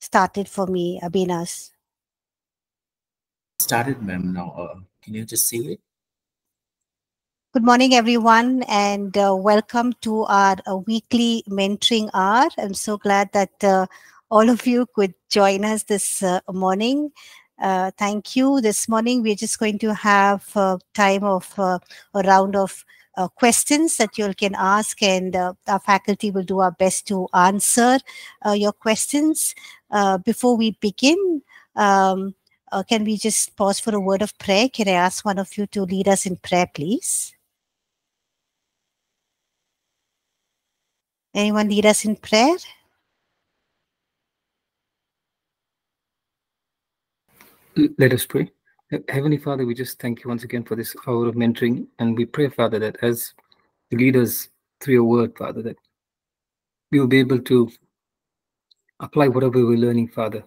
started for me, Abinas. Started, ma'am. Now, uh, can you just see it? Good morning, everyone, and uh, welcome to our uh, weekly mentoring hour. I'm so glad that uh, all of you could join us this uh, morning. Uh, thank you. This morning, we're just going to have uh, time of a round of Uh, questions that you can ask, and uh, our faculty will do our best to answer uh, your questions. before we begin, um, can we just pause for a word of prayer? Can I ask one of you to lead us in prayer, please? Anyone lead us in prayer? Let us pray. Heavenly Father, we just thank you once again for this hour of mentoring. And we pray, Father, that as the leaders through your word, Father, that we will be able to apply whatever we're learning, Father,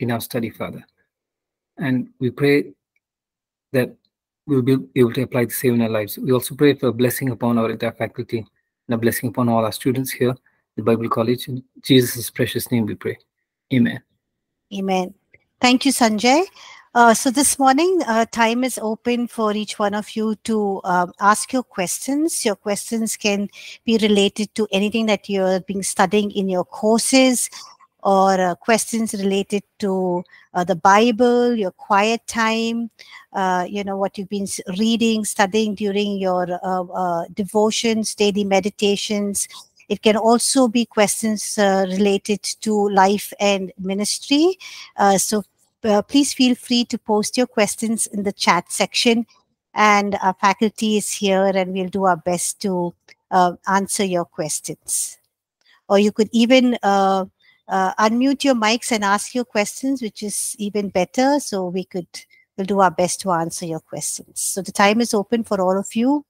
in our study, Father. And we pray that we'll be able to apply the same in our lives. We also pray for a blessing upon our entire faculty and a blessing upon all our students here the Bible College. In Jesus' precious name we pray. Amen. Amen. Thank you, Sanjay. Uh, so this morning, uh, time is open for each one of you to um, ask your questions. Your questions can be related to anything that you're being studying in your courses or uh, questions related to uh, the Bible, your quiet time, uh, you know, what you've been reading, studying during your uh, uh, devotions, daily meditations. It can also be questions uh, related to life and ministry. so Uh, please feel free to post your questions in the chat section. And our faculty is here and we'll do our best to uh, answer your questions. Or you could even uh, uh, unmute your mics and ask your questions, which is even better. So we could, we'll do our best to answer your questions. So the time is open for all of you.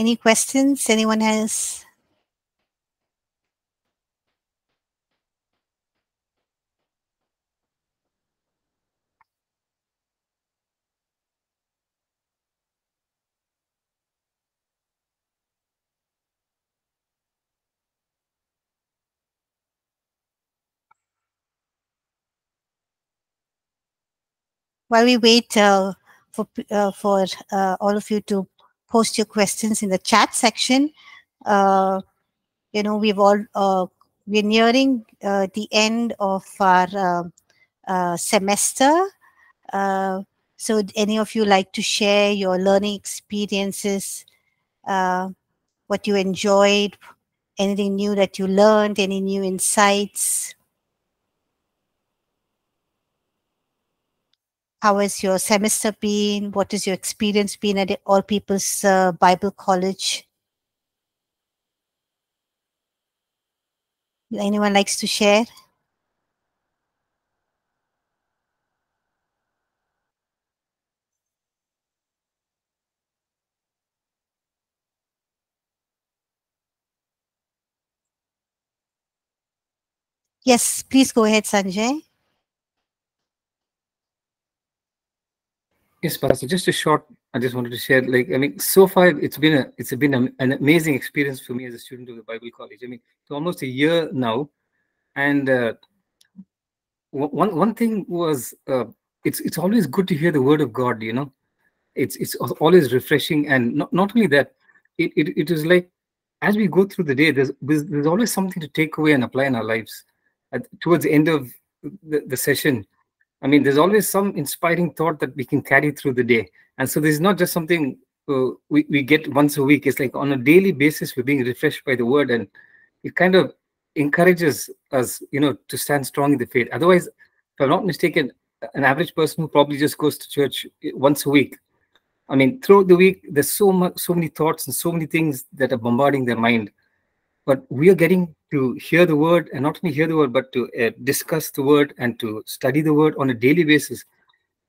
Any questions anyone has? While we wait uh, for uh, for uh, all of you to post your questions in the chat section. Uh, you know, we've all, uh, we're nearing uh, the end of our uh, uh, semester. Uh, so any of you like to share your learning experiences, what you enjoyed, anything new that you learned, any new insights? How has your semester been? What has your experience been at All People's uh, Bible College? Anyone likes to share? Yes, please go ahead, Sanjay. Yes, Pastor. Just a short. I just wanted to share. Like, I mean, so far it's been a it's been a, an amazing experience for me as a student of the Bible College. I mean, it's almost a year now, and uh, one one thing was uh, it's it's always good to hear the word of God. You know, it's it's always refreshing, and not not only that, it it, it is like as we go through the day, there's there's, always something to take away and apply in our lives. At, towards the end of the, the session, I mean, there's always some inspiring thought that we can carry through the day. And so this is not just something uh, we, we get once a week. It's like on a daily basis, we're being refreshed by the word and it kind of encourages us, you know, to stand strong in the faith. Otherwise, if I'm not mistaken, an average person who probably just goes to church once a week. I mean, throughout the week, there's so much, so many thoughts and so many things that are bombarding their mind. But we are getting to hear the word and not only hear the word but to uh, discuss the word and to study the word on a daily basis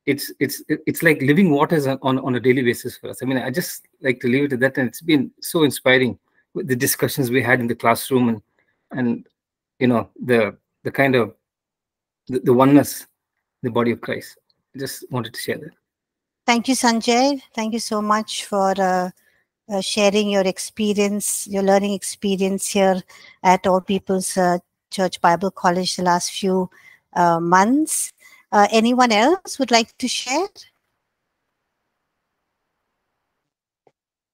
it's it's it's like living waters on, on, a daily basis for us. I mean, I just like to leave it at that, and it's been so inspiring with the discussions we had in the classroom and and you know the the kind of the, the oneness, the body of Christ. I just wanted to share that. Thank you, Sanjay. Thank you so much for uh, uh, sharing your experience, your learning experience here at All People's uh, Church Bible College the last few uh, months. Uh, anyone else would like to share?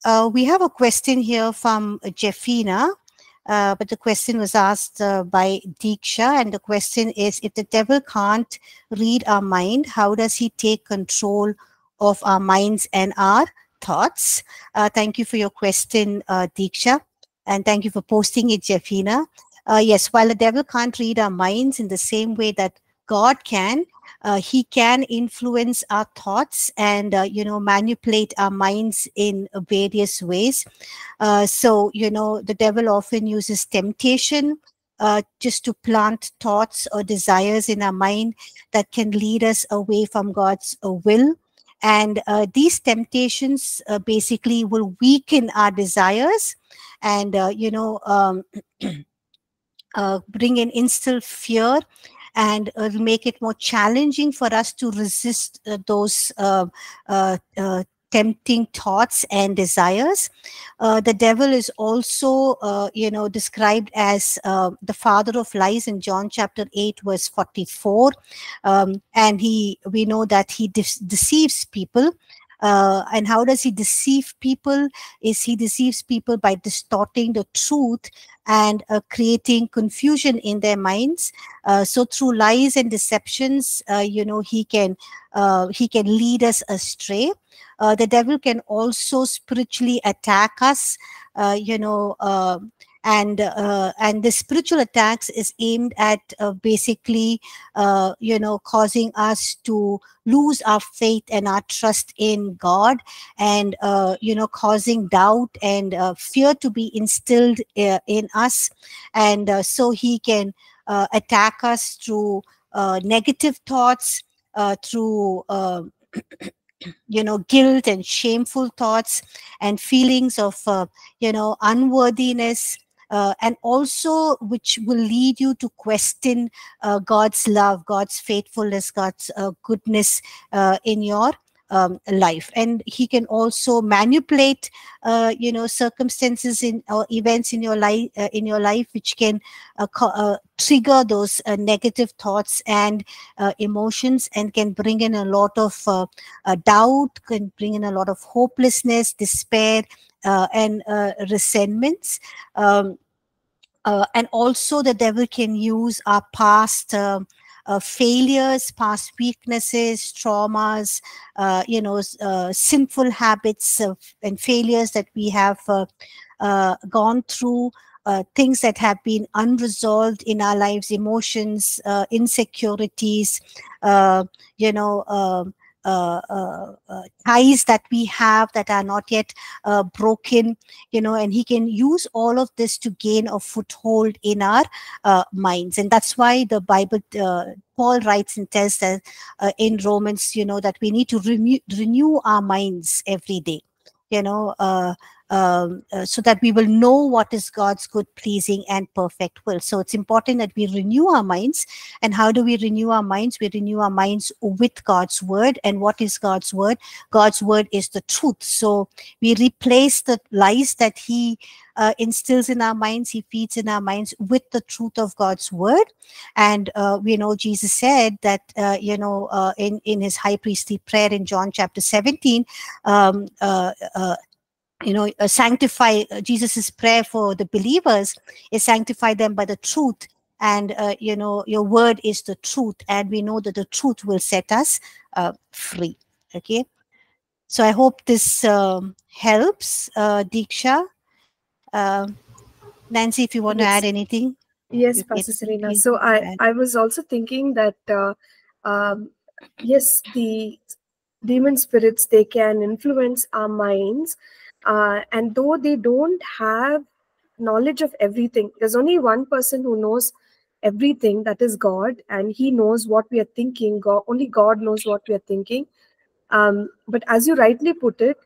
Uh, we have a question here from Jeffina, uh, but the question was asked uh, by Deeksha, and the question is: If the devil can't read our mind, how does he take control of our minds and our thoughts? Uh, thank you for your question, uh, Deeksha, and thank you for posting it, Jeffina. Uh, yes, while the devil can't read our minds in the same way that God can, uh, he can influence our thoughts and uh, you know manipulate our minds in various ways uh, so you know the devil often uses temptation uh, just to plant thoughts or desires in our mind that can lead us away from god's will and uh, these temptations basically will weaken our desires and you know um, bring in instill fear and uh, make it more challenging for us to resist uh, those uh, uh, uh tempting thoughts and desires. Uh, the devil is also, uh, you know, described as uh, the father of lies in John chapter 8, verse 44. Um, and he, we know that he de deceives people uh, and how does he deceive people? Is he deceives people by distorting the truth and uh, creating confusion in their minds? Uh, so through lies and deceptions, you know, he can he can lead us astray. Uh, the devil can also spiritually attack us. you know, and uh, and the spiritual attacks is aimed at uh, basically uh, you know causing us to lose our faith and our trust in god and uh, you know causing doubt and uh, fear to be instilled uh, in us and so he can attack us through negative thoughts through you know guilt and shameful thoughts and feelings of uh, you know unworthiness uh, and also which will lead you to question uh, God's love, God's faithfulness, God's uh, goodness uh, in your um, life and he can also manipulate uh, you know circumstances in or events in your life uh, in your life which can uh, uh trigger those uh, negative thoughts and uh, emotions and can bring in a lot of doubt can bring in a lot of hopelessness despair and resentments. Um, and also the devil can use our past uh, failures, past weaknesses, traumas, uh, you know, uh, sinful habits and failures that we have gone through, things that have been unresolved in our lives, emotions, insecurities, you know, um, uh, uh, uh, Uh, uh, uh, ties that we have that are not yet broken, you know, and he can use all of this to gain a foothold in our minds. And that's why the Bible, Paul writes and tells that in Romans, you know, that we need to renew, renew our minds every day you know uh, um, uh, so that we will know what is God's good, pleasing, and perfect will. So it's important that we renew our minds. And how do we renew our minds? We renew our minds with God's word. And what is God's word? God's word is the truth. So we replace the lies that He uh, instills in our minds, He feeds in our minds with the truth of God's word. And uh, we know Jesus said that, uh, you know, uh, in, in His high priestly prayer in John chapter 17, um, uh, uh, you know uh, sanctify uh, jesus's prayer for the believers is sanctify them by the truth. And uh, you know your word is the truth. And we know that the truth will set us uh, free. Okay? So i hope this um, helps uh, deeksha. Uh, nancy if you want yes. to add anything? Yes pastor selena. so i i was also thinking that uh, um, yes the demon spirits they can influence our minds uh, and though they don't have knowledge of everything there's only one person who knows everything that is god and he knows what we are thinking. God, only god knows what we are thinking. Um, but as you rightly put it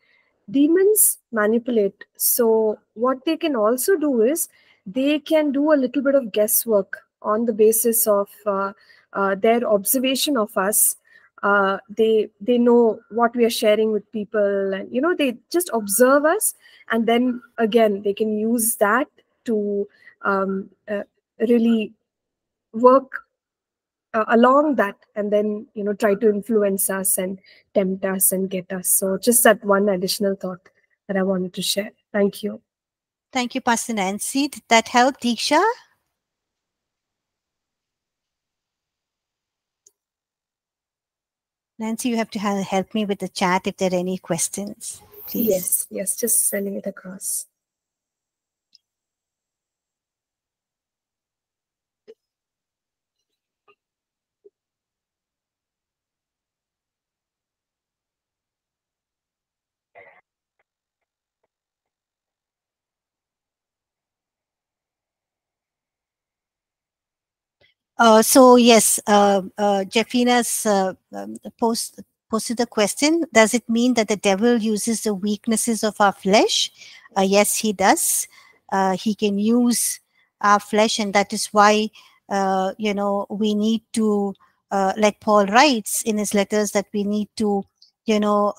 demons manipulate. So what they can also do is they can do a little bit of guesswork on the basis of uh, uh, their observation of us uh, they they know what we are sharing with people and you know they just observe us and then again they can use that to um, uh, really work uh, along that and then you know try to influence us and tempt us and get us. So just that one additional thought that i wanted to share. Thank you. Thank you pastor nancy. Did that help deeksha nancy you have to help me with the chat if there are any questions please. Yes yes just sending it across Uh, so yes, uh, uh, Jeffina's uh, um, post posted the question: Does it mean that the devil uses the weaknesses of our flesh? Uh, yes, he does. Uh, he can use our flesh, and that is why you know we need to, like Paul writes in his letters, that we need to, you know,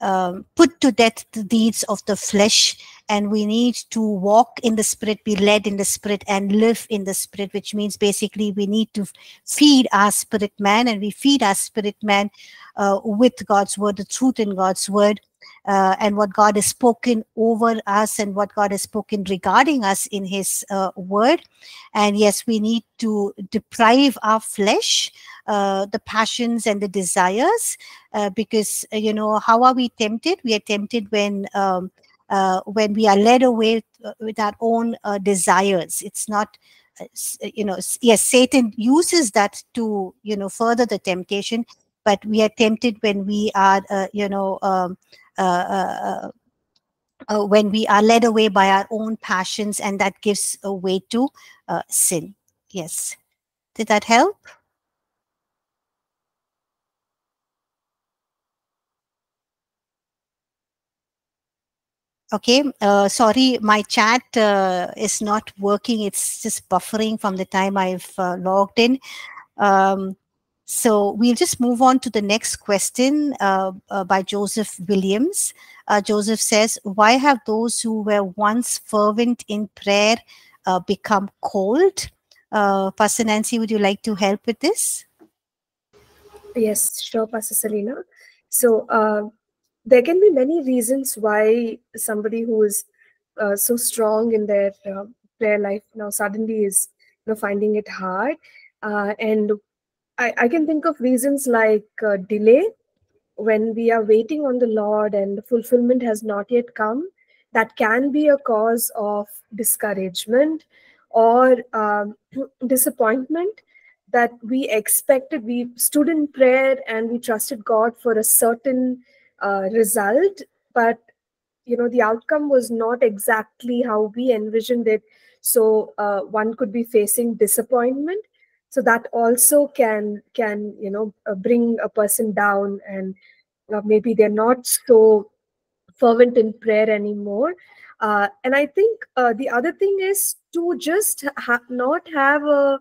um, put to death the deeds of the flesh. And we need to walk in the spirit be led in the spirit and live in the spirit which means basically we need to feed our spirit man. And we feed our spirit man uh, with god's word the truth in god's word uh, and what God has spoken over us and what God has spoken regarding us in His uh, Word. And yes, we need to deprive our flesh, uh, the passions and the desires, uh, because uh, you know how are we tempted? We are tempted when. Um, uh, when we are led away with our own desires, it's not you know yes satan uses that to you know further the temptation but we are tempted when we are uh, you know um, uh, uh, uh, when we are led away by our own passions and that gives a way to sin. Yes. Did that help? Okay uh, sorry my chat uh, is not working. It's just buffering from the time i've uh, logged in. Um, so we'll just move on to the next question uh, uh, by Joseph Williams. Uh, Joseph says, Why have those who were once fervent in prayer uh, become cold? Uh, Pastor Nancy, would you like to help with this? Yes, sure, Pastor Selena. So uh, there can be many reasons why somebody who is so strong in their prayer life now suddenly is you know, finding it hard. and I, I can think of reasons like uh, delay when we are waiting on the Lord and fulfillment has not yet come. That can be a cause of discouragement or um, disappointment that we expected. We stood in prayer and we trusted God for a certain uh, result, but you know the outcome was not exactly how we envisioned it. So uh, one could be facing disappointment so that also can can you know uh, bring a person down and uh, maybe they're not so fervent in prayer anymore. Uh, and i think uh, the other thing is to just ha- not have a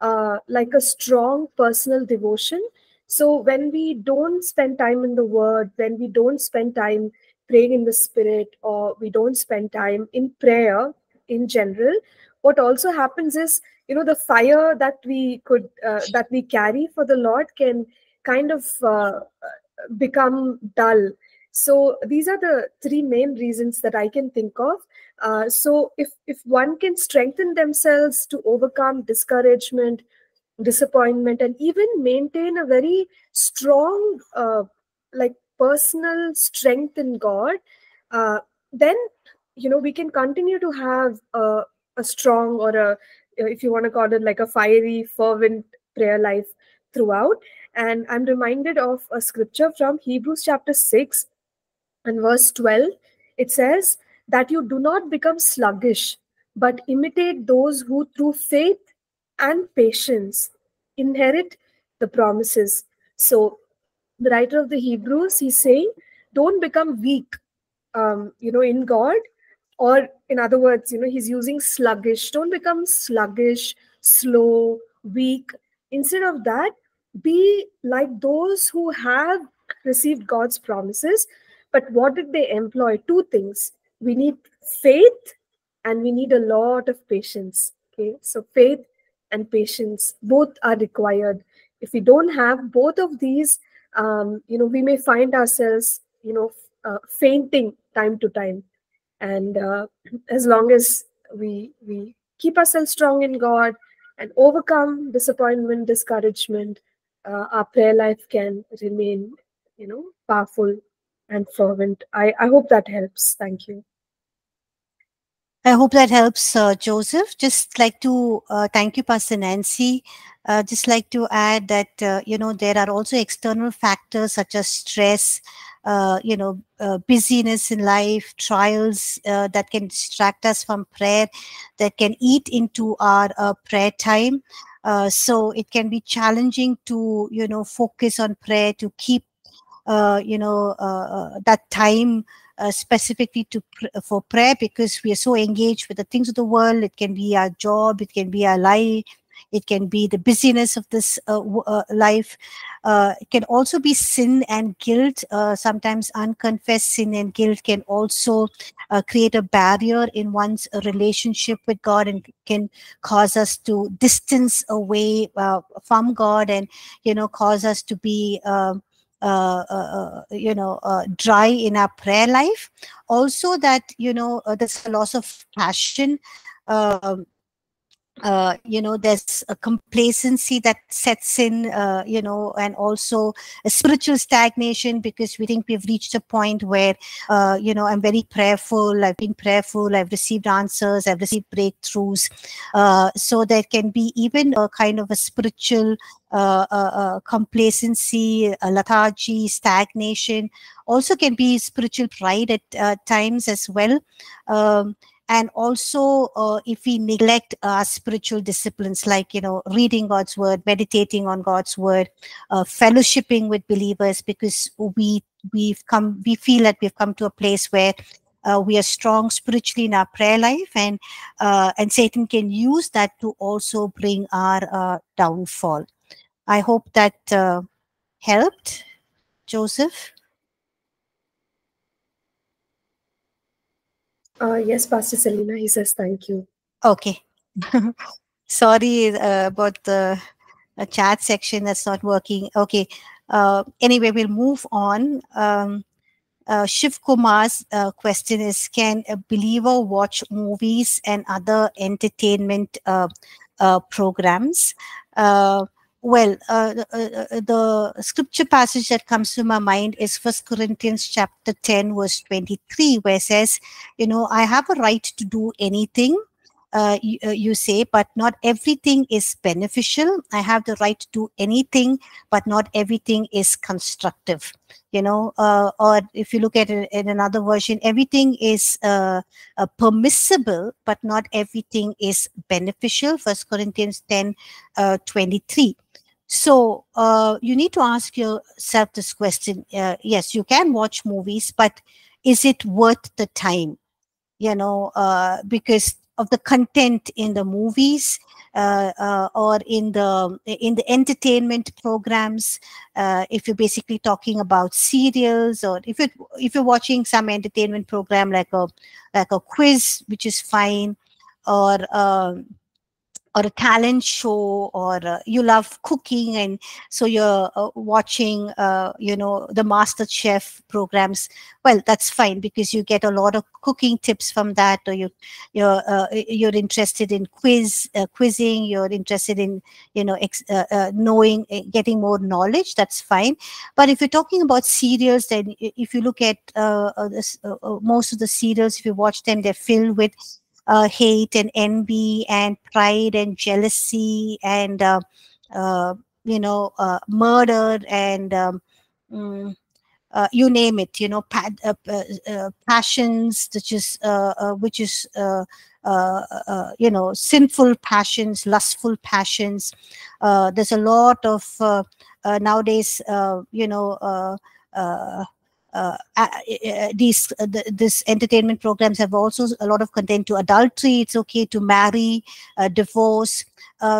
uh, like a strong personal devotion. So when we don't spend time in the word when we don't spend time praying in the spirit or we don't spend time in prayer in general what also happens is you know the fire that we could uh, that we carry for the lord can kind of uh, become dull. So these are the three main reasons that i can think of. Uh, so if if one can strengthen themselves to overcome discouragement disappointment and even maintain a very strong uh, like personal strength in god uh, then you know we can continue to have a, a strong or a if you want to call it like a fiery fervent prayer life throughout and i'm reminded of a scripture from hebrews chapter 6 and verse 12 it says that you do not become sluggish but imitate those who through faith and patience inherit the promises. So the writer of the Hebrews, he's saying, don't become weak, um, you know, in God. Or in other words, you know, he's using sluggish. Don't become sluggish, slow, weak. Instead of that, be like those who have received God's promises. But what did they employ? Two things. We need faith and we need a lot of patience. Okay. So faith and patience both are required. If we don't have both of these, um, you know, we may find ourselves, you know, uh, fainting time to time. And uh, as long as we we keep ourselves strong in God and overcome disappointment, discouragement, uh, our prayer life can remain, you know, powerful and fervent. I, I hope that helps. Thank you. I hope that helps, uh, Joseph. Just like to uh, thank you, Pastor Nancy. Uh, just like to add that, uh, you know, there are also external factors such as stress, uh, you know, uh, busyness in life, trials uh, that can distract us from prayer, that can eat into our prayer time. so it can be challenging to, you know, focus on prayer, to keep, you know, that time uh, specifically to for prayer because we are so engaged with the things of the world. It can be our job, it can be our life, it can be the busyness of this uh, uh, life. Uh, it can also be sin and guilt. Uh, sometimes unconfessed sin and guilt can also uh, create a barrier in one's relationship with God and can cause us to distance away from God and you know cause us to be. Um, uh, uh, uh, you know dry in our prayer life also that you know a loss of passion um, uh, you know there's a complacency that sets in uh, you know and also a spiritual stagnation because we think we've reached a point where uh, you know i'm very prayerful i've been prayerful i've received answers i've received breakthroughs. Uh, so there can be even a kind of a spiritual uh, uh, complacency lethargy stagnation. Also can be spiritual pride at times as well. Um, and also uh, if we neglect our spiritual disciplines like you know reading god's word meditating on god's word uh, fellowshipping with believers because we we've come we feel that we've come to a place where uh, we are strong spiritually in our prayer life. And uh, and satan can use that to also bring our uh, downfall. I hope that uh, helped joseph Uh, yes, Pastor Selena, he says thank you. Okay. Sorry uh, about the uh, chat section that's not working. Okay. Uh, anyway, we'll move on. Um, uh, Shiv Kumar's question is Can a believer watch movies and other entertainment programs? Well uh, uh, uh, the scripture passage that comes to my mind is first corinthians chapter 10 verse 23 where it says you know i have a right to do anything uh, you, uh, you, say, but not everything is beneficial. I have the right to do anything, but not everything is constructive. You know, uh, or if you look at it in another version, everything is permissible, but not everything is beneficial. First Corinthians 10 uh, 23. So uh, you need to ask yourself this question. Uh, yes, you can watch movies, but is it worth the time? You know, uh, because of the content in the movies uh, uh, or in the in the entertainment programs uh, if you're basically talking about serials or if it if you're watching some entertainment program like a like a quiz which is fine or um, or a talent show or uh, you love cooking and so you're uh, watching uh, you know the master chef programs well that's fine because you get a lot of cooking tips from that or you you're uh, you're interested in quiz uh, quizzing you're interested in you know ex- uh, knowing getting more knowledge that's fine. But if you're talking about serials then if you look at most of the serials if you watch them they're filled with uh, hate and envy and pride and jealousy and uh, uh, you know uh, murder and um, mm, uh, you name it you know pa- uh, passions which is which is you know sinful passions lustful passions. There's a lot of nowadays you know uh, uh, these uh, the, this entertainment programs have also a lot of content to adultery. It's okay to marry divorce.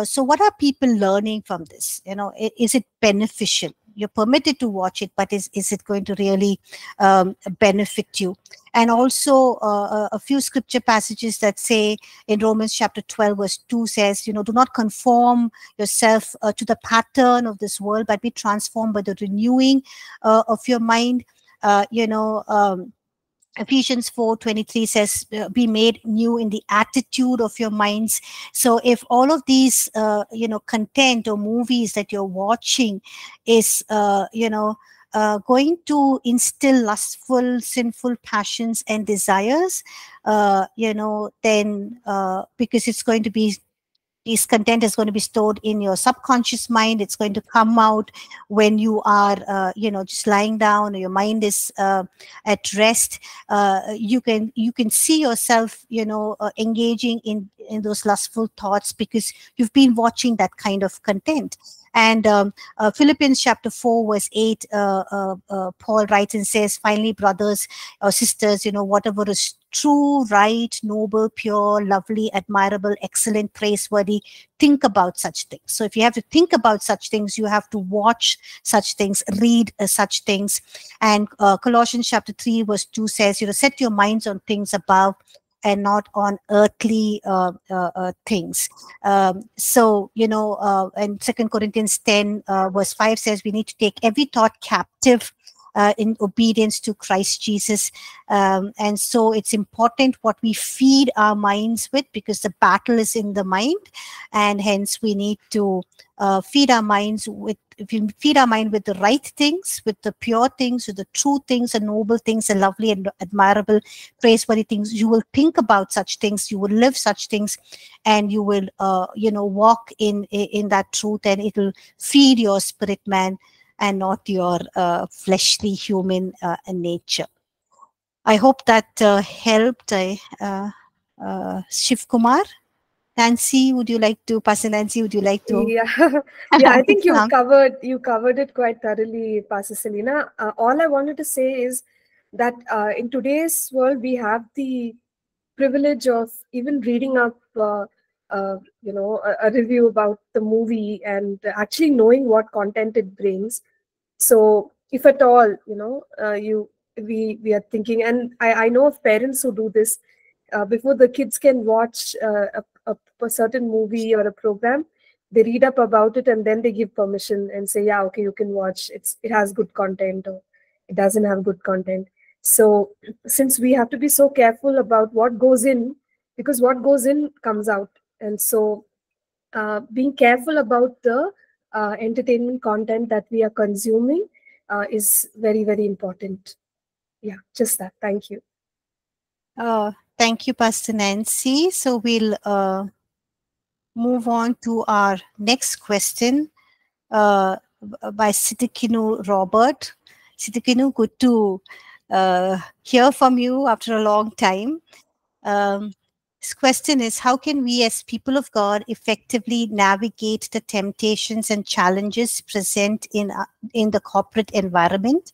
So what are people learning from this? You know is it beneficial? You're permitted to watch it but is, is it going to really um, benefit you? And also uh, a few scripture passages that say in romans chapter 12 verse 2 says you know do not conform yourself uh, to the pattern of this world but be transformed by the renewing uh, of your mind uh, you know um, Ephesians 4:23 says, uh, "Be made new in the attitude of your minds." So, if all of these, uh, you know, content or movies that you're watching is, uh, you know, uh, going to instill lustful, sinful passions and desires, uh, you know, then because it's going to be this content is going to be stored in your subconscious mind. It's going to come out when you are uh, you know just lying down or your mind is uh, at rest. Uh, you can you can see yourself you know uh, engaging in in those lustful thoughts because you've been watching that kind of content and um, uh, Philippians chapter 4, verse 8, uh, uh, uh, Paul writes and says, finally, brothers or sisters, you know, whatever is true, right, noble, pure, lovely, admirable, excellent, praiseworthy, think about such things. So if you have to think about such things, you have to watch such things, read uh, such things. And uh, Colossians chapter 3, verse 2 says, you know, set your minds on things above and not on earthly uh, uh, uh, things. Um, so, you know, uh, and Second Corinthians 10, uh, verse 5 says we need to take every thought captive uh, in obedience to Christ Jesus. Um, and so it's important what we feed our minds with because the battle is in the mind. And hence we need to uh, feed our minds with, if you feed our mind with the right things, with the pure things, with the true things, the noble things, the lovely and admirable, praiseworthy things, you will think about such things, you will live such things, and you will, uh, you know, walk in, in that truth and it will feed your spirit man and not your uh, fleshly human uh, nature. I hope that uh, helped. I, uh, uh, Shiv Kumar, Nancy, would you like to, Pastor Nancy, would you like to? Yeah, yeah. I think you covered you covered it quite thoroughly, Pastor Selena. Uh, all I wanted to say is that uh, in today's world, we have the privilege of even reading up. Uh, you know a, a, review about the movie and actually knowing what content it brings so if at all you know uh, you we we are thinking and i i know of parents who do this uh, before the kids can watch uh, a, a, a, certain movie or a program they read up about it and then they give permission and say yeah okay you can watch. It's it has good content or it doesn't have good content. So since we have to be so careful about what goes in because what goes in comes out. And so uh, being careful about the uh, entertainment content that we are consuming uh, is very, very important. Yeah, just that. Thank you. Uh, thank you, Pastor Nancy. So we'll uh, move on to our next question uh, by Sitikinu Robert. Sitikinu, good to uh, hear from you after a long time. Um, this question is How can we, as people of God, effectively navigate the temptations and challenges present in, uh, in the corporate environment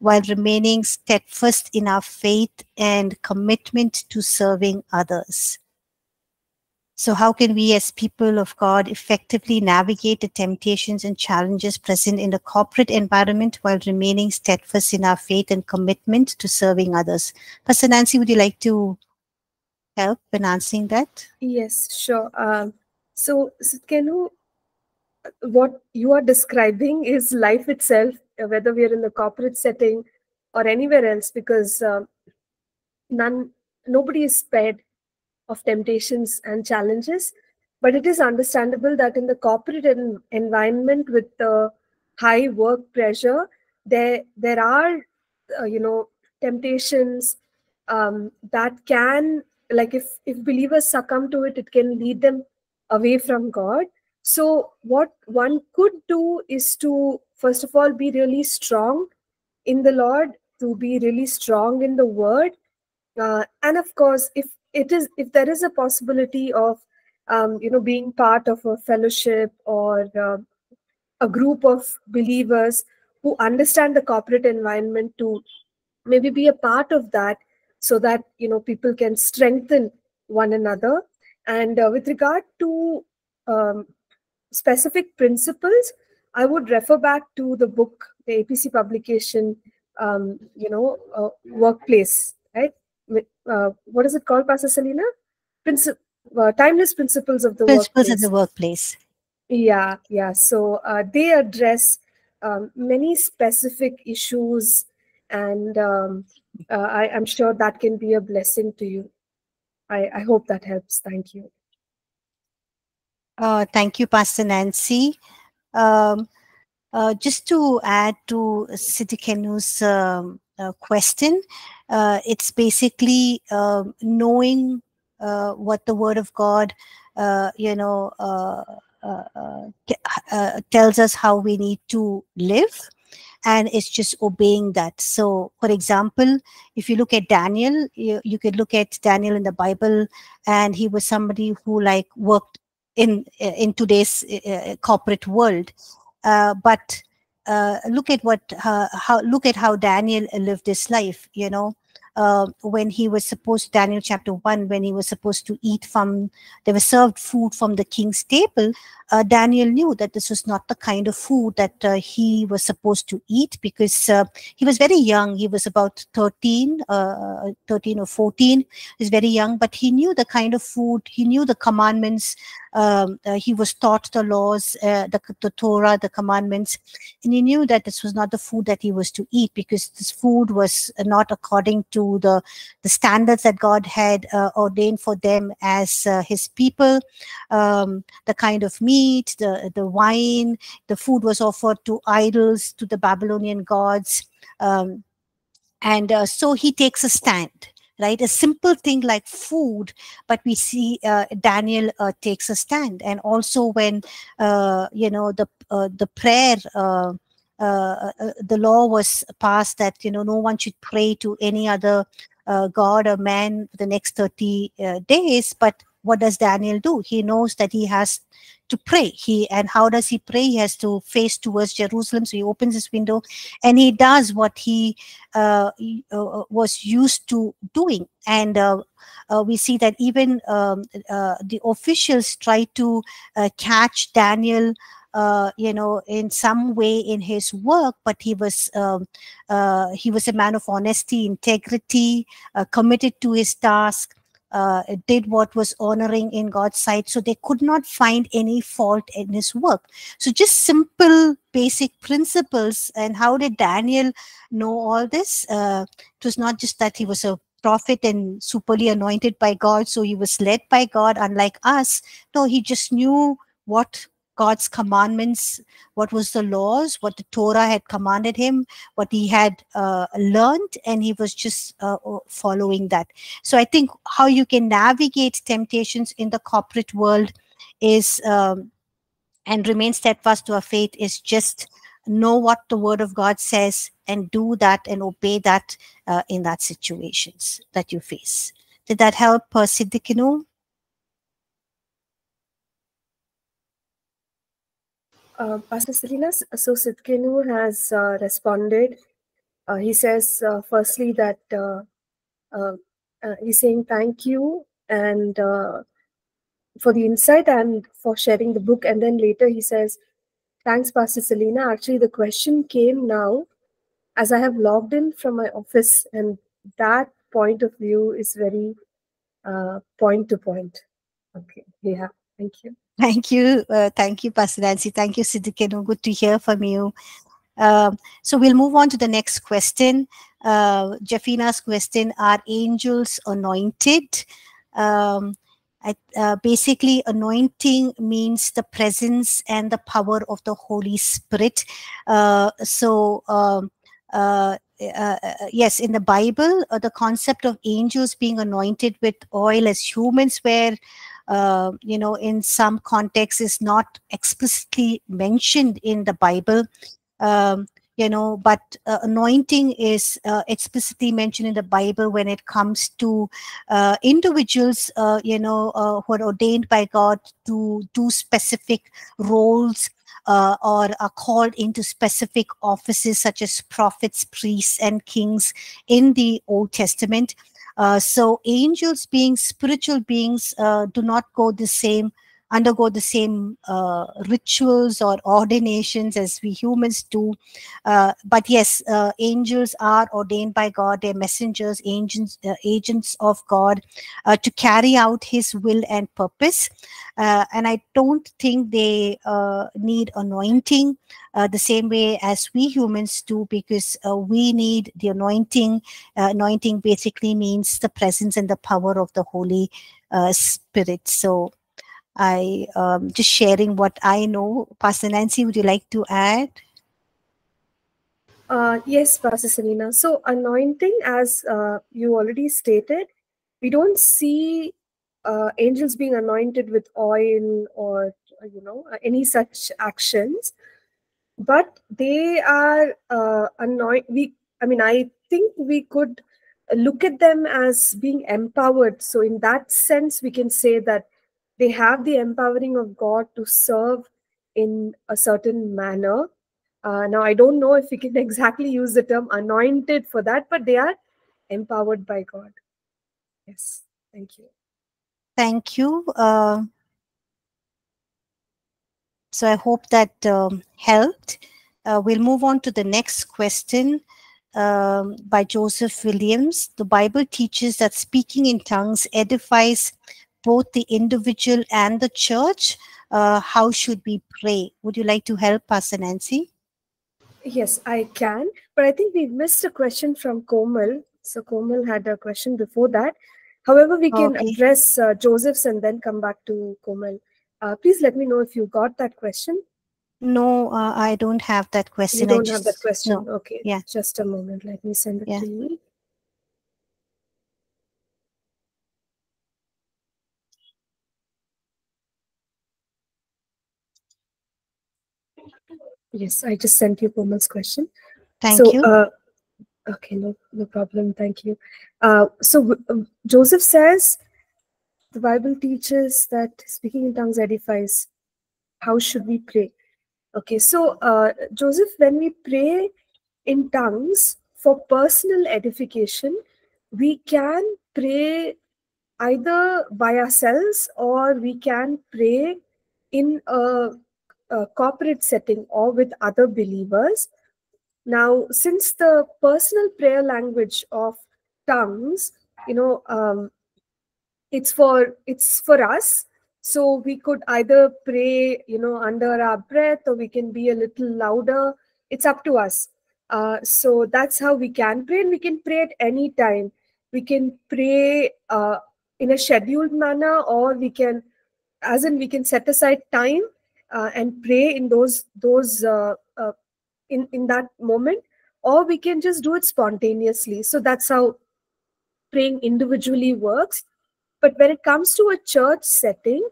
while remaining steadfast in our faith and commitment to serving others? So, how can we, as people of God, effectively navigate the temptations and challenges present in the corporate environment while remaining steadfast in our faith and commitment to serving others? Pastor Nancy, would you like to help in answering that? Yes, sure. Um, so, you, what you are describing is life itself, whether we are in the corporate setting or anywhere else, because uh, none, nobody is spared of temptations and challenges. But it is understandable that in the corporate en- environment with the high work pressure, there there are, uh, you know, temptations um, that can like if if believers succumb to it it can lead them away from god. So what one could do is to first of all be really strong in the Lord, to be really strong in the Word, uh, and of course, if it is if there is a possibility of um, you know being part of a fellowship or uh, a group of believers who understand the corporate environment to maybe be a part of that so that you know people can strengthen one another. And uh, with regard to um, specific principles i would refer back to the book the apc publication um, you know uh, workplace right? Uh, what is it called pastor selena Princi- uh, timeless principles of the principles workplace. of the workplace. Yeah yeah. So uh, they address um, many specific issues and um, uh, I, am sure that can be a blessing to you. I, I hope that helps. Thank you. Uh, thank you pastor nancy. Um, uh, just to add to Sidikenu's um, uh, question, uh, it's basically um, knowing uh, what the Word of God, you know, tells us how we need to live and it's just obeying that. So for example if you look at daniel you, you could look at daniel in the bible and he was somebody who like worked in in today's uh, corporate world. Uh, but uh, look at what how look at how daniel lived his life you know uh, when he was supposed daniel chapter 1 when he was supposed to eat from they were served food from the king's table uh, daniel knew that this was not the kind of food that uh, he was supposed to eat because uh, he was very young. He was about 13 uh, 13 or 14 he's very young but he knew the kind of food. He knew the commandments um, uh, he was taught the laws the, the torah the commandments. And he knew that this was not the food that he was to eat because this food was not according to to the the standards that God had uh, ordained for them as uh, His people. Um, the kind of meat, the the wine, the food was offered to idols, to the Babylonian gods, um, and uh, so He takes a stand right? A simple thing like food but we see uh, daniel uh, takes a stand. And also when uh, you know the uh, the prayer uh, uh, uh, the law was passed that you know no one should pray to any other uh, god or man for the next 30 days. But what does daniel do? He knows that he has to pray. He and how does he pray? He has to face towards jerusalem. So he opens his window and he does what he uh, uh, was used to doing. And uh, we see that even um, the officials try to catch daniel uh, you know, in some way in his work, but he was um, uh, he was a man of honesty, integrity, uh, committed to his task. Uh, did what was honoring in God's sight, so they could not find any fault in his work. So, just simple, basic principles. And how did Daniel know all this? Uh, it was not just that he was a prophet and superly anointed by God, so he was led by God, unlike us. No, he just knew what God's commandments, what was the laws, what the Torah had commanded him, what he had uh, learned, and he was just uh, following that. So I think how you can navigate temptations in the corporate world is um, and remain steadfast to our faith is just know what the word of God says and do that and obey that uh, in that situations that you face. Did that help, uh, Siddikinu? Uh, Pastor Selena, so Sitkenu has uh, responded. Uh, he says, uh, firstly, that uh, uh, he's saying thank you and for the insight and for sharing the book. And then later he says, thanks, Pastor Selena. Actually, the question came now as I have logged in from my office, and that point of view is very point to point. Okay, yeah, thank you. Thank you. Uh, thank you, Pastor Nancy. Thank you, Sidikenu. Good to hear from you. Um, so we'll move on to the next question. Uh, Jeffina's question, are angels anointed? Um, I, uh, basically, anointing means the presence and the power of the Holy Spirit. Uh, so, um, uh, uh, uh, yes, in the Bible, uh, the concept of angels being anointed with oil as humans were uh, you know, in some contexts is not explicitly mentioned in the Bible. Um, you know but uh, anointing is uh, explicitly mentioned in the bible when it comes to uh, individuals uh, you know uh, who are ordained by god to do specific roles or are called into specific offices such as prophets priests and kings in the old testament Uh, so angels being spiritual beings uh, do not go the same undergo the same uh, rituals or ordinations as we humans do. Uh, but yes, uh, angels are ordained by God. They're messengers, agents, uh, agents of God uh, to carry out His will and purpose. Uh, and I don't think they need anointing the same way as we humans do, because we need the anointing. anointing basically means the presence and the power of the Holy Spirit. So I um, just sharing what I know. Pastor Nancy, would you like to add? Uh, yes, Pastor Selena. So anointing, as uh, you already stated, we don't see uh, angels being anointed with oil or you know any such actions, but they are uh, anoint. We, I mean, I think we could look at them as being empowered. So in that sense, we can say that they have the empowering of God to serve in a certain manner. Uh, now, I don't know if we can exactly use the term anointed for that, but they are empowered by God. Yes, thank you. Thank you. Uh, so I hope that um, helped. Uh, we'll move on to the next question um, by Joseph Williams. The Bible teaches that speaking in tongues edifies both the individual and the church. Uh, how should we pray? Would you like to help us, Nancy? Yes, I can. But I think we missed a question from Komal. So Komal had a question before that. However, we can okay. address uh, Joseph's and then come back to Komal. Uh, please let me know if you got that question. No, uh, I don't have that question. You don't just, have that question. No. Okay. Yeah. Just a moment. Let me send it yeah. to you. Yes, I just sent you Komal's question. Thank so, you. Uh, okay, no, no problem. Thank you. Uh, so uh, Joseph says the Bible teaches that speaking in tongues edifies. How should we pray? Okay, so uh, Joseph, when we pray in tongues for personal edification, we can pray either by ourselves or we can pray in a uh, corporate setting or with other believers. Now, since the personal prayer language of tongues, you know, um, it's for it's for us. So we could either pray, you know, under our breath, or we can be a little louder. It's up to us. Uh, so that's how we can pray, and we can pray at any time. We can pray uh, in a scheduled manner, or we can, as in, we can set aside time uh, and pray in those those uh, uh, in in that moment or we can just do it spontaneously. So that's how praying individually works. But when it comes to a church setting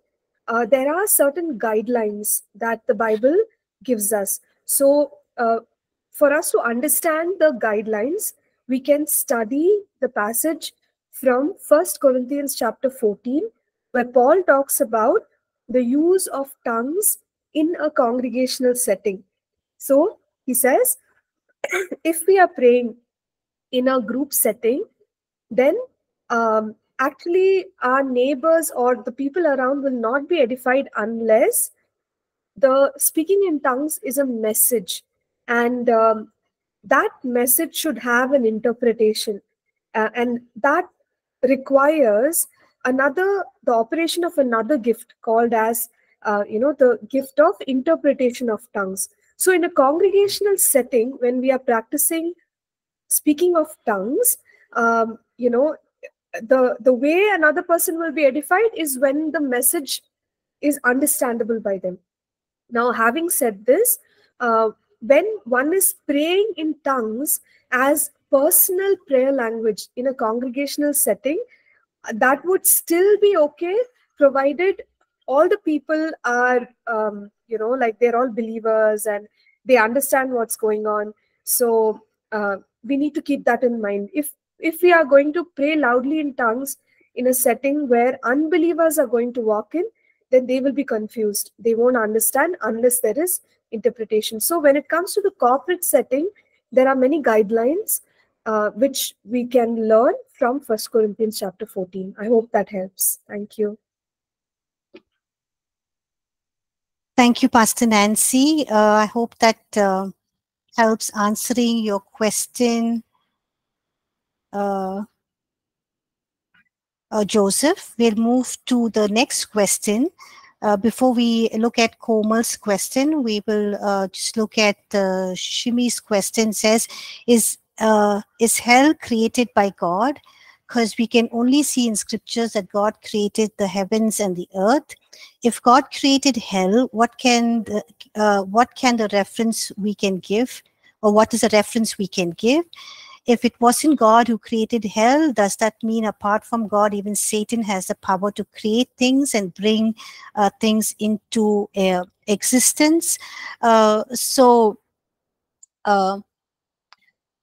uh, there are certain guidelines that the bible gives us. So uh, for us to understand the guidelines we can study the passage from first corinthians chapter 14 where paul talks about the use of tongues in a congregational setting. So he says, if we are praying in a group setting, then um, actually our neighbors or the people around will not be edified unless the speaking in tongues is a message and um, that message should have an interpretation uh, and that requires another the operation of another gift called as uh, you know, the gift of interpretation of tongues. So, in a congregational setting, when we are practicing speaking of tongues, um, you know, the the way another person will be edified is when the message is understandable by them. Now, having said this, uh, when one is praying in tongues as personal prayer language in a congregational setting, that would still be okay provided all the people are um, you know like they're all believers and they understand what's going on So uh, we need to keep that in mind. If if we are going to pray loudly in tongues in a setting where unbelievers are going to walk in, then they will be confused. They won't understand unless there is interpretation. So when it comes to the corporate setting, there are many guidelines uh, which we can learn from First Corinthians chapter 14. I hope that helps. Thank you. Thank you, Pastor Nancy. Uh, I hope that uh, helps answering your question, uh, uh Joseph. We'll move to the next question. Uh, before we look at Komal's question, we will uh, just look at Shimi's question. Says, "Is is hell created by God?" Because we can only see in scriptures that God created the heavens and the earth. If God created hell, what can the, uh, what can the reference we can give, or what is the reference we can give? if it wasn't God who created hell, does that mean apart from God, even Satan has the power to create things and bring uh, things into uh, existence? So, uh,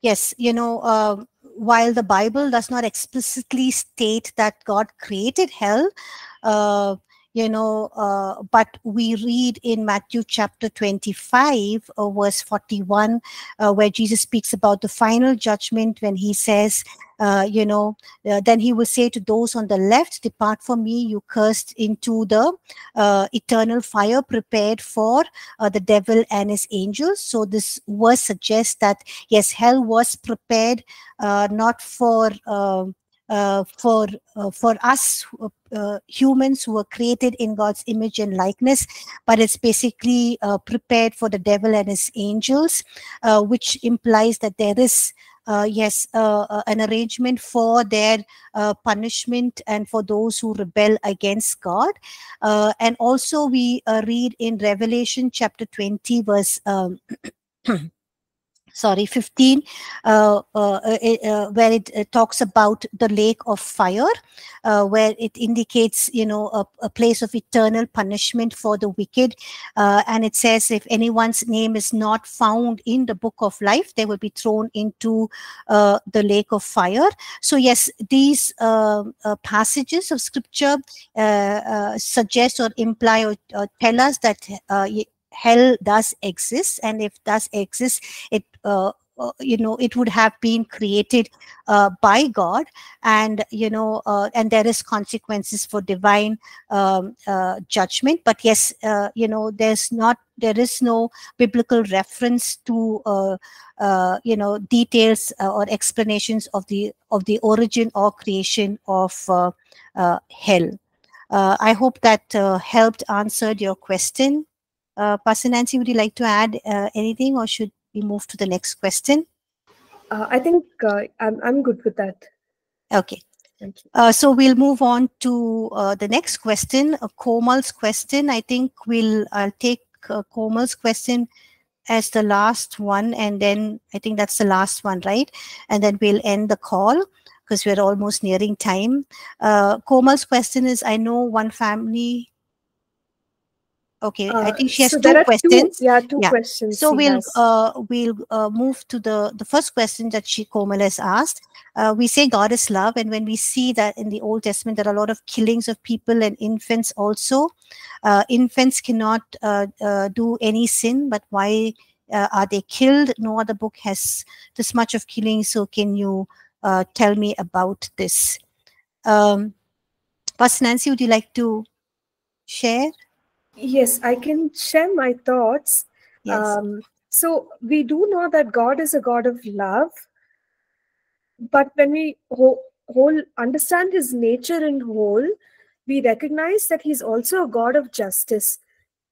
yes, you know, uh, while the Bible does not explicitly state that God created hell, uh, you know, uh, but we read in Matthew chapter 25, uh, verse 41, uh, where Jesus speaks about the final judgment when he says, uh, you know, uh, then he will say to those on the left, Depart from me, you cursed, into the uh, eternal fire prepared for the devil and his angels. So this verse suggests that, yes, hell was prepared not for uh, for uh, for us uh, humans who were created in God's image and likeness, but it's basically uh, prepared for the devil and his angels, uh, which implies that there is. Uh, yes, an arrangement for their punishment and for those who rebel against God. and also, we read in Revelation chapter 20, verse um, sorry 15 uh, uh, uh, uh where it uh, talks about the lake of fire uh, where it indicates you know a, a, place of eternal punishment for the wicked. And it says if anyone's name is not found in the book of life they will be thrown into the lake of fire. So yes these passages of scripture suggest or imply or, or, tell us that hell does exist and if does exist it uh, uh, you know it would have been created uh, by god. And you know uh, and there is consequences for divine um, uh, judgment. But yes uh, you know there's not there is no biblical reference to you know details or explanations of the of the origin or creation of hell. I hope that helped answered your question uh, Pastor Nancy, would you like to add uh, anything or should we move to the next question? Uh, I think uh, I'm, I'm good with that. Okay. Thank you. Uh, so we'll move on to uh, the next question, uh, Komal's question. I think we'll I'll take uh, Komal's question as the last one, and then I think that's the last one, right? And then we'll end the call because we're almost nearing time. Uh, Komal's question is: I know one family Okay, uh, I think she has so two questions. Two, yeah, two yeah. questions. So we'll uh, we'll uh, move to the the first question that she Komal has asked. Uh, we say God is love, and when we see that in the Old Testament there are a lot of killings of people and infants also. Uh, infants cannot uh, do any sin, but why are they killed? No other book has this much of killing. So can you tell me about this? Um, Pastor Nancy, would you like to share? Yes, I can share my thoughts. Yes. Um, so we do know that God is a God of love, but when we whole, whole understand His nature in whole, we recognize that He's also a God of justice,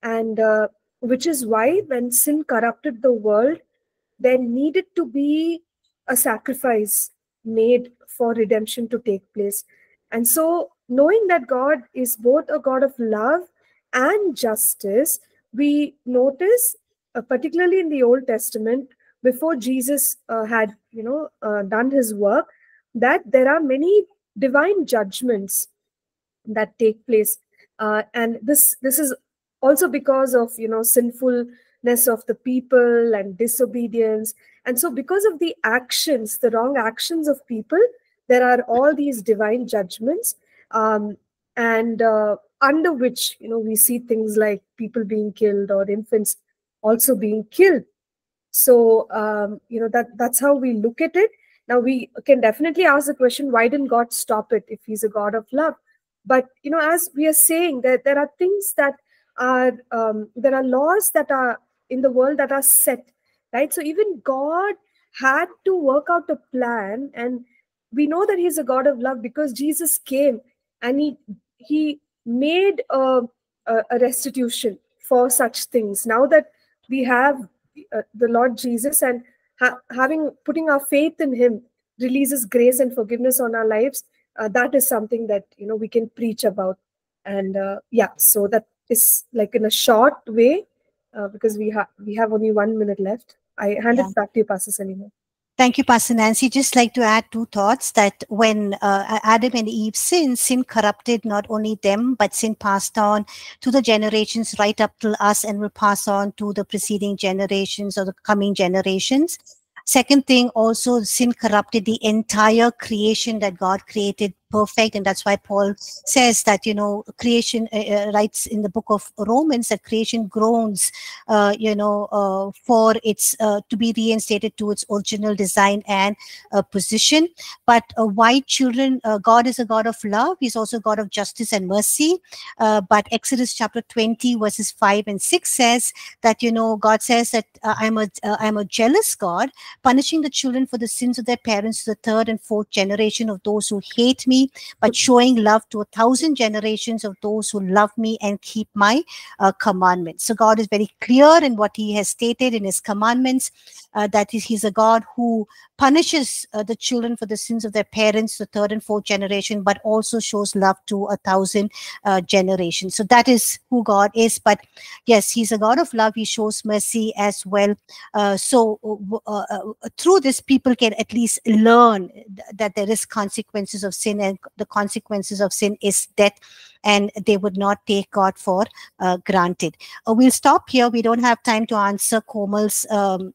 and uh, which is why when sin corrupted the world, there needed to be a sacrifice made for redemption to take place. And so, knowing that God is both a God of love and justice, we notice, uh, particularly in the Old Testament, before Jesus uh, had, you know, uh, done his work, that there are many divine judgments that take place, uh, and this this is also because of you know sinfulness of the people and disobedience. And so, because of the actions, the wrong actions of people, there are all these divine judgments. Um, and uh, under which you know we see things like people being killed or infants also being killed. So um, you know that that's how we look at it. Now we can definitely ask the question why didn't god stop it if he's a god of love? But you know as we are saying that there are things that are um, there are laws that are in the world that are set right? So even god had to work out a plan and we know that he's a god of love because jesus came and he he made a, a restitution for such things. Now that we have uh, the lord jesus and ha- having putting our faith in him releases grace and forgiveness on our lives uh, that is something that you know we can preach about. And uh, yeah so that is like in a short way uh, because we have we have only one minute left. I hand yeah. it back to you pastor anymore Thank you, Pastor Nancy. Just like to add two thoughts that when uh, Adam and Eve sinned, sin corrupted not only them, but sin passed on to the generations right up to us and will pass on to the preceding generations or the coming generations. Second thing, also sin corrupted the entire creation that God created perfect. And that's why paul says that you know creation uh, uh, writes in the book of romans that creation groans uh, you know uh, for its uh, to be reinstated to its original design and uh, position. But why children god is a god of love. He's also god of justice and mercy. But exodus chapter 20 verses 5 and 6 says that you know god says that i'm a i'm a jealous god punishing the children for the sins of their parents to the third and fourth generation of those who hate me but showing love to a thousand generations of those who love me and keep my uh, commandments. So God is very clear in what He has stated in His commandments uh, that He's a God who punishes uh, the children for the sins of their parents, the third and fourth generation, but also shows love to a thousand uh, generations. So that is who God is. But yes, He's a God of love. He shows mercy as well. Uh, so uh, uh, through this, people can at least learn that there is consequences of sin and the consequences of sin is death and they would not take God for uh, granted. Uh, we'll stop here. We don't have time to answer Komal's um,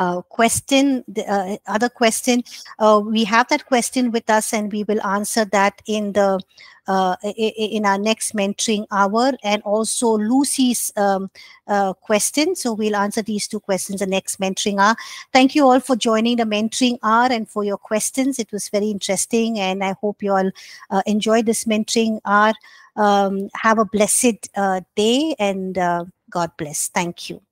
uh, question, the uh, other question. Uh, we have that question with us and we will answer that in the uh, in our next mentoring hour and also Lucy's um, uh, question. So we'll answer these two questions the next mentoring hour. Thank you all for joining the mentoring hour and for your questions. It was very interesting and I hope you all enjoyed this mentoring hour. Um, have a blessed day and God bless. Thank you.